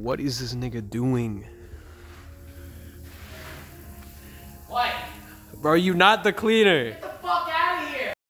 What is this nigga doing? What? Bro, you not the cleaner.